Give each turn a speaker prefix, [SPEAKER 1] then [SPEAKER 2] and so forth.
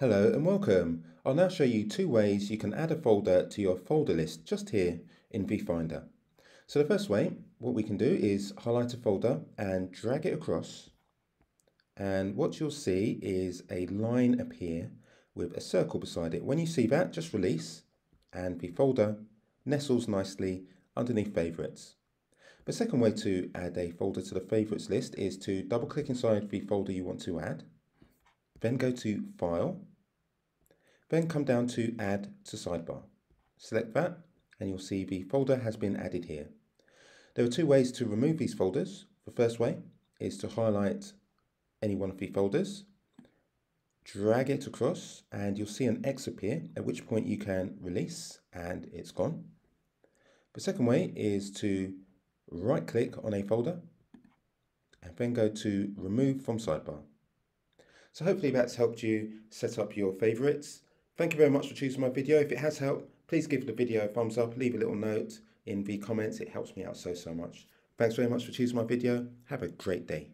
[SPEAKER 1] Hello and welcome. I'll now show you two ways you can add a folder to your folder list just here in viewfinder. So the first way, what we can do is highlight a folder and drag it across. And what you'll see is a line appear with a circle beside it. When you see that, just release and the folder nestles nicely underneath favorites. The second way to add a folder to the favorites list is to double click inside the folder you want to add, then go to File, then come down to Add to Sidebar. Select that and you'll see the folder has been added here. There are two ways to remove these folders. The first way is to highlight any one of the folders, drag it across and you'll see an X appear, at which point you can release and it's gone. The second way is to right click on a folder and then go to remove from sidebar. So hopefully that's helped you set up your favorites. Thank you very much for choosing my video. If it has helped, please give the video a thumbs up, leave a little note in the comments. It helps me out so, so much. Thanks very much for choosing my video. Have a great day.